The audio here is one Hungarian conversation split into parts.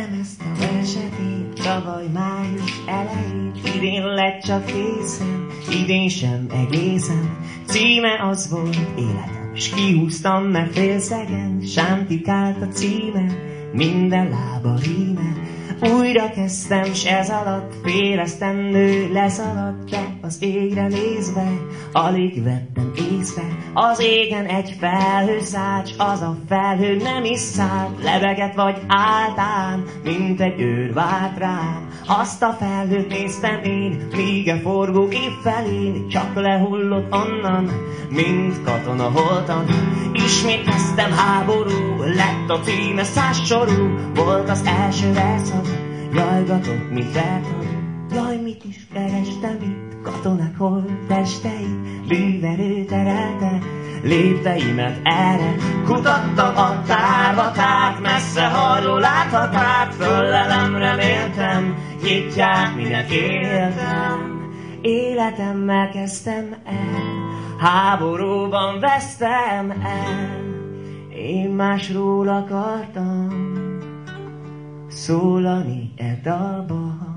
Kezdem ezt a verset én, tavaly május elején, idén lett csak készen, idén sem egészen, címe az volt életem, s kihúztam meg félszegen, sántikált a címe, minden lába ríme, újra kezdtem, s ez alatt félesztendő leszaladt, de az égre nézve, alig vettem észre, az égen egy felhő szállt, az a felhő nem is szállt, lebegett vagy áltán, mint egy őr várt rám. Azt a felhőt néztem én, míg a forgó év felén, csak lehullott onnan, mint katona holtan. Ismét kezdtem háború, lett a címe száz sorú, volt az első verszak, jajgatott, mint feltad. Mit is kerestem itt, katonák hol testei, bűverő terelte, lépteimet erre. Kutatta a tárvatát, messze halló láthatát, föllelem reméltem, nyitják, minek éltem. Életemmel kezdtem el, háborúban vesztem el, én másról akartam szólani e dalban.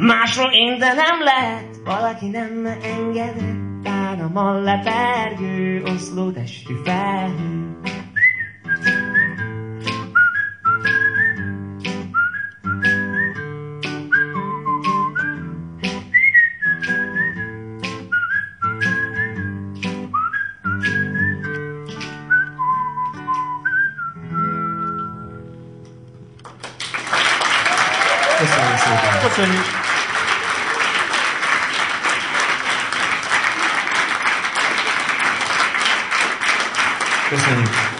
Másról én, de nem lehet, valaki nem engedett, tán a mallepergő, oszló testű felhő. Köszönöm szépen. Köszönjük. Köszönjük.